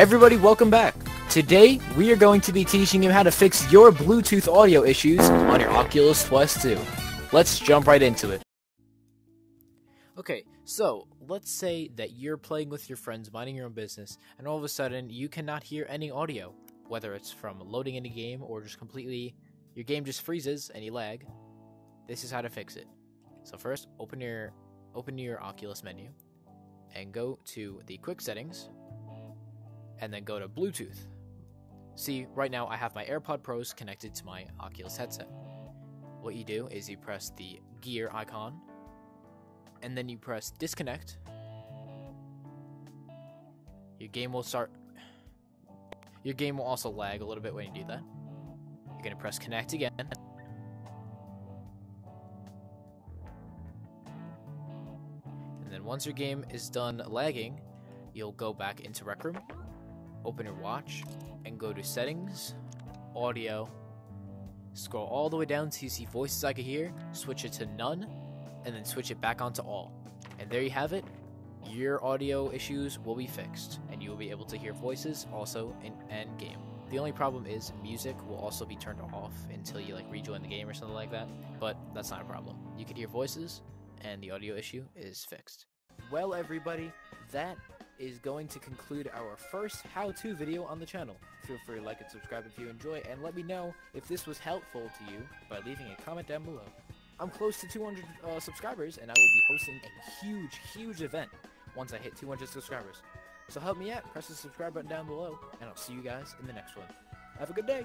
Everybody, welcome back. Today, we are going to be teaching you how to fix your Bluetooth audio issues on your Oculus Quest 2. Let's jump right into it. Okay, so let's say that you're playing with your friends, minding your own business, and all of a sudden you cannot hear any audio, whether it's from loading in a game or just completely your game just freezes and you lag. This is how to fix it. So first, open your open your Oculus menu and go to the quick settings and then go to Bluetooth. See, right now I have my AirPod Pros connected to my Oculus headset. What you do is you press the gear icon, and then you press disconnect. Your game will start. Your game will also lag a little bit when you do that. You're to press connect again. And then once your game is done lagging, you'll go back into Rec Room open your watch, and go to settings, audio, scroll all the way down you see voices I can hear, switch it to none, and then switch it back onto all. And there you have it. Your audio issues will be fixed, and you will be able to hear voices also in end game. The only problem is music will also be turned off until you like rejoin the game or something like that, but that's not a problem. You can hear voices, and the audio issue is fixed. Well, everybody, that is going to conclude our first how-to video on the channel. Feel free to like and subscribe if you enjoy, and let me know if this was helpful to you by leaving a comment down below. I'm close to 200 uh, subscribers, and I will be hosting a huge, huge event once I hit 200 subscribers. So help me out, press the subscribe button down below, and I'll see you guys in the next one. Have a good day!